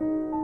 you.